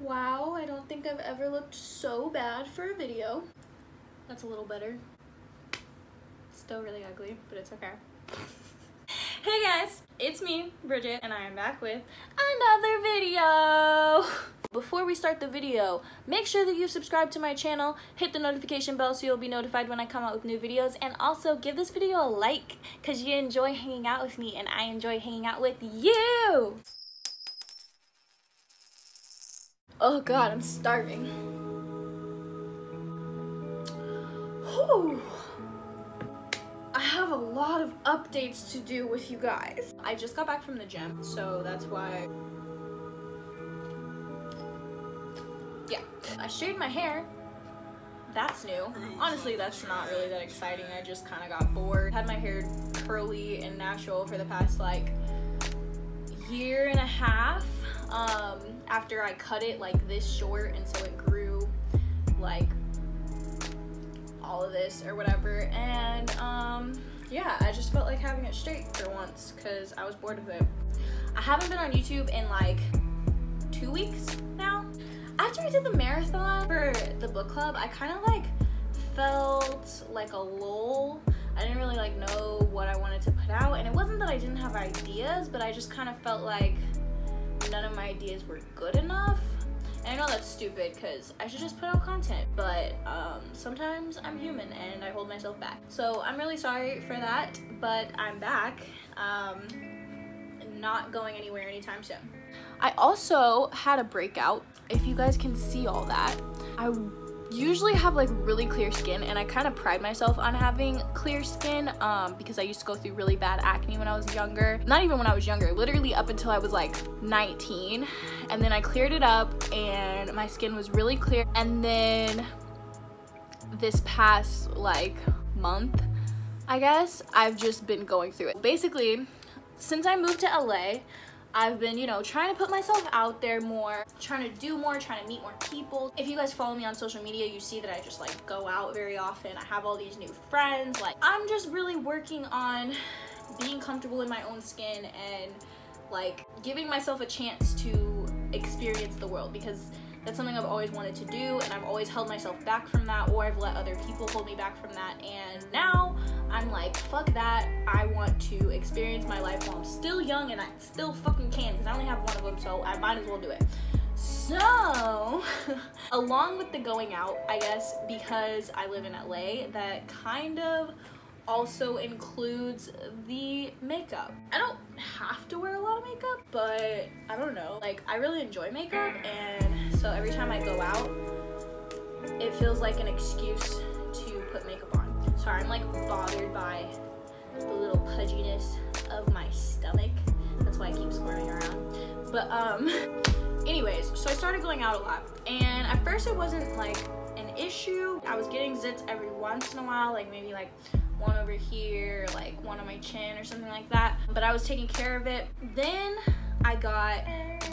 Wow, I don't think I've ever looked so bad for a video. That's a little better. Still really ugly, but it's okay. hey guys, it's me, Bridget, and I am back with another video. Before we start the video, make sure that you subscribe to my channel, hit the notification bell so you'll be notified when I come out with new videos, and also give this video a like because you enjoy hanging out with me and I enjoy hanging out with you. Oh god, I'm starving. Whew. I have a lot of updates to do with you guys. I just got back from the gym, so that's why. Yeah, I shaved my hair. That's new. Honestly, that's not really that exciting. I just kind of got bored. Had my hair curly and natural for the past like year and a half um, after I cut it like this short and so it grew like all of this or whatever and um, yeah I just felt like having it straight for once because I was bored of it. I haven't been on YouTube in like two weeks now. After I did the marathon for the book club I kind of like felt like a lull I didn't really like know what I wanted to put out and it wasn't that I didn't have ideas but I just kind of felt like none of my ideas were good enough. And I know that's stupid because I should just put out content, but um, sometimes I'm human and I hold myself back. So I'm really sorry for that, but I'm back. Um, not going anywhere anytime soon. I also had a breakout. If you guys can see all that, I usually have like really clear skin and I kind of pride myself on having clear skin um, because I used to go through really bad acne when I was younger. Not even when I was younger, literally up until I was like 19 and then I cleared it up and my skin was really clear and then this past like month I guess I've just been going through it. Basically, since I moved to LA, I've been, you know, trying to put myself out there more, trying to do more, trying to meet more people. If you guys follow me on social media, you see that I just like go out very often. I have all these new friends. Like I'm just really working on being comfortable in my own skin and like giving myself a chance to experience the world because that's something I've always wanted to do and I've always held myself back from that or I've let other people hold me back from that and now I'm like fuck that I want to experience my life while I'm still young and I still fucking can because I only have one of them so I might as well do it so along with the going out I guess because I live in LA that kind of also includes the makeup. I don't have to wear a lot of makeup, but I don't know. Like, I really enjoy makeup, and so every time I go out, it feels like an excuse to put makeup on. Sorry, I'm like bothered by the little pudginess of my stomach. That's why I keep squirming around. But, um, anyways, so I started going out a lot, and at first it wasn't like an issue. I was getting zits every once in a while, like maybe like one over here, like one on my chin or something like that. But I was taking care of it. Then I got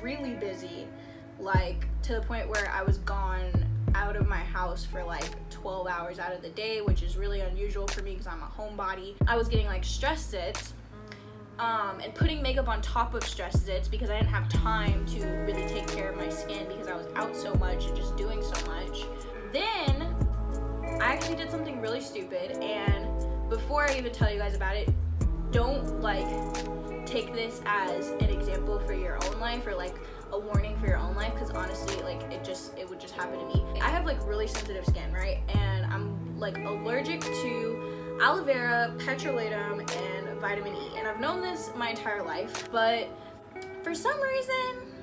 really busy, like to the point where I was gone out of my house for like 12 hours out of the day, which is really unusual for me because I'm a homebody. I was getting like stress zits um, and putting makeup on top of stress zits because I didn't have time to really take care of my skin because I was out so much and just doing so much. Then I actually did something really stupid and before I even tell you guys about it, don't like take this as an example for your own life or like a warning for your own life because honestly like it just it would just happen to me. I have like really sensitive skin right? And i'm like allergic to aloe vera petrolatum and vitamin e. And i've known this my entire life but for some reason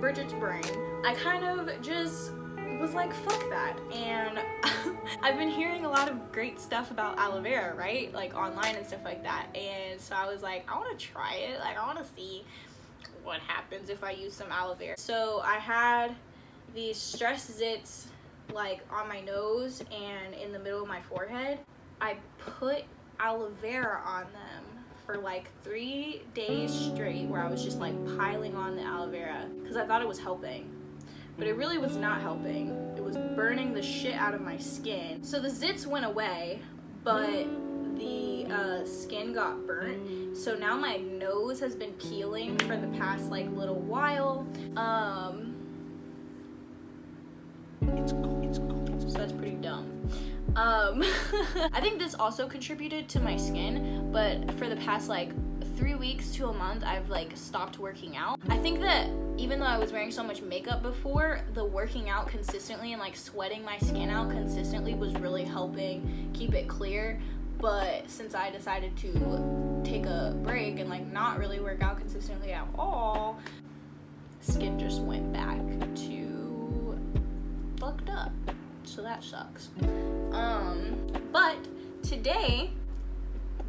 bridget's brain i kind of just was like, fuck that. And I've been hearing a lot of great stuff about aloe vera, right? Like online and stuff like that. And so I was like, I want to try it. Like, I want to see what happens if I use some aloe vera. So I had these stress zits like on my nose and in the middle of my forehead. I put aloe vera on them for like three days straight where I was just like piling on the aloe vera because I thought it was helping but it really was not helping. It was burning the shit out of my skin. So the zits went away, but the uh, skin got burnt. So now my nose has been peeling for the past like little while. Um, it's cool, it's cool. So that's pretty dumb. Um, I think this also contributed to my skin, but for the past like three weeks to a month, I've like stopped working out. I think that even though I was wearing so much makeup before, the working out consistently and like sweating my skin out consistently was really helping keep it clear. But since I decided to take a break and like not really work out consistently at all, skin just went back to fucked up. So that sucks. Um, but today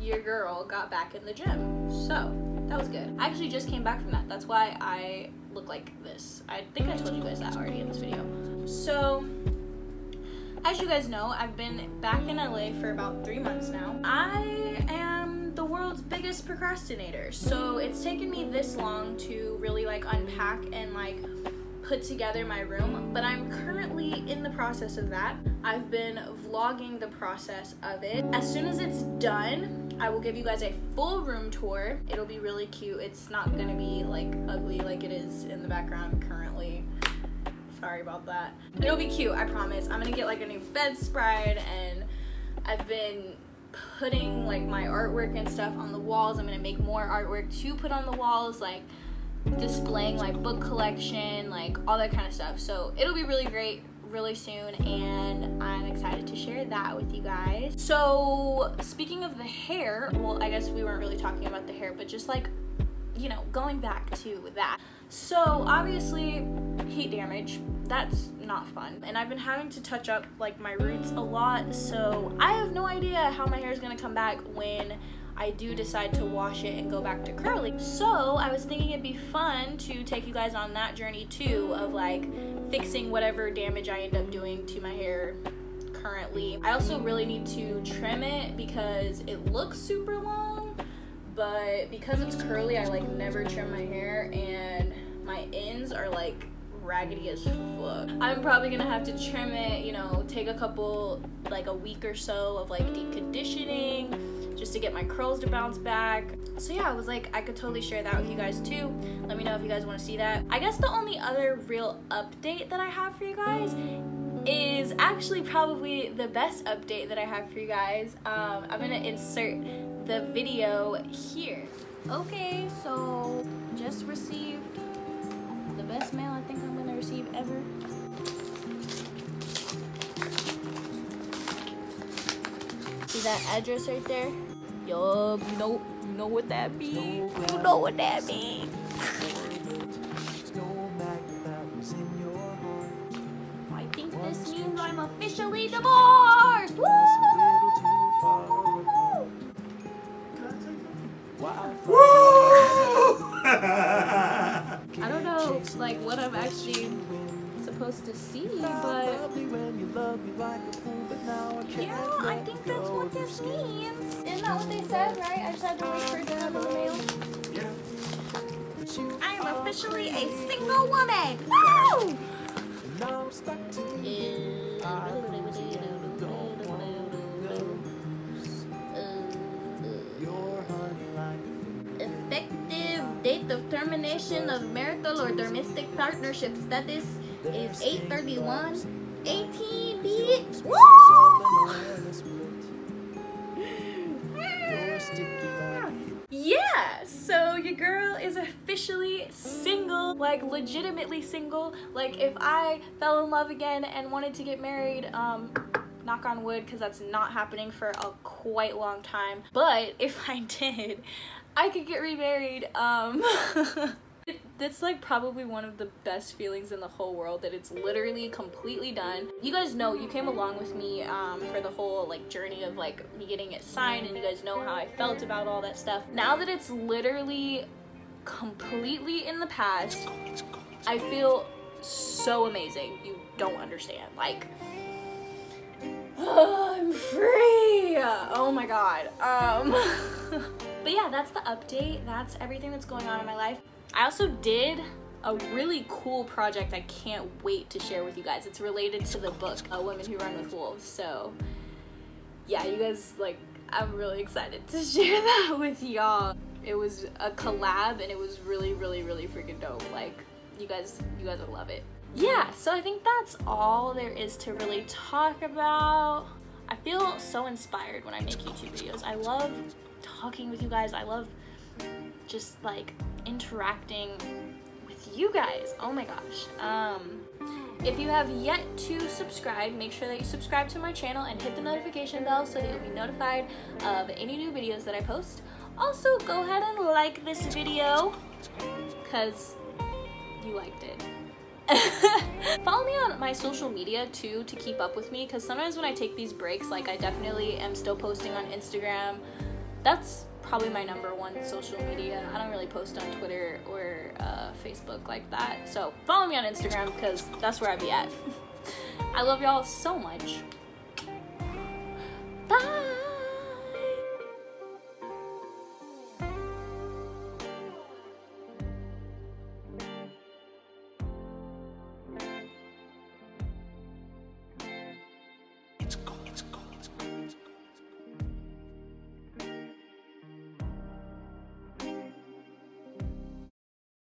your girl got back in the gym. So that was good. I actually just came back from that. That's why I look like this. I think I told you guys that already in this video. So as you guys know, I've been back in LA for about three months now. I am the world's biggest procrastinator. So it's taken me this long to really like unpack and like put together my room, but I'm currently in the process of that. I've been vlogging the process of it. As soon as it's done, I will give you guys a full room tour. It'll be really cute. It's not gonna be like ugly like it is in the background currently. Sorry about that. It'll be cute, I promise. I'm gonna get like a new bedspread and I've been putting like my artwork and stuff on the walls. I'm gonna make more artwork to put on the walls like displaying like book collection, like all that kind of stuff. So it'll be really great really soon and I'm excited to share that with you guys. So speaking of the hair, well I guess we weren't really talking about the hair, but just like, you know, going back to that. So obviously heat damage, that's not fun. And I've been having to touch up like my roots a lot, so I have no idea how my hair is gonna come back when I do decide to wash it and go back to curly. So I was thinking it'd be fun to take you guys on that journey too of like fixing whatever damage I end up doing to my hair currently. I also really need to trim it because it looks super long, but because it's curly, I like never trim my hair and my ends are like raggedy as fuck. I'm probably gonna have to trim it, you know, take a couple, like a week or so of like deep conditioning just to get my curls to bounce back. So yeah, I was like, I could totally share that with you guys too. Let me know if you guys want to see that. I guess the only other real update that I have for you guys is actually probably the best update that I have for you guys. Um, I'm gonna insert the video here. Okay, so that address right there? Yup, you know, you know what that means. You know what that means. I think this means I'm officially divorced. Woo! I don't know, like, what I'm actually supposed to see, but yeah, I think that's Isn't that what they said, right? I just had to wait for it to have the mail. I am officially a single woman. Woo! Effective date of termination of marital or domestic partnership status is 831 18 bitch. Woo! Yeah, so your girl is officially single, like legitimately single. Like if I fell in love again and wanted to get married, um, knock on wood because that's not happening for a quite long time. But if I did, I could get remarried. Um, that's like probably one of the best feelings in the whole world that it's literally completely done. You guys know you came along with me um, for the whole like journey of like me getting it signed and you guys know how I felt about all that stuff. Now that it's literally completely in the past I feel so amazing. You don't understand like oh, I'm free! Oh my god um but yeah that's the update. That's everything that's going on in my life I also did a really cool project I can't wait to share with you guys. It's related to the book, uh, Women Who Run With Wolves. So yeah, you guys, like, I'm really excited to share that with y'all. It was a collab and it was really, really, really freaking dope. Like, you guys, you guys will love it. yeah, so I think that's all there is to really talk about. I feel so inspired when I make YouTube videos. I love talking with you guys. I love just like interacting with you guys. Oh my gosh. Um, if you have yet to subscribe, make sure that you subscribe to my channel and hit the notification bell so that you'll be notified of any new videos that I post. Also, go ahead and like this video because you liked it. Follow me on my social media too to keep up with me because sometimes when I take these breaks, like I definitely am still posting on Instagram. That's probably my number one social media. I don't really post on Twitter or uh, Facebook like that. So follow me on Instagram because that's where I be at. I love y'all so much. Bye.